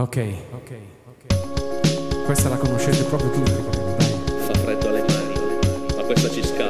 Ok, ok, ok. Questa la conoscete proprio tutti, dai. Fa freddo alle mani, ma questa ci scalda.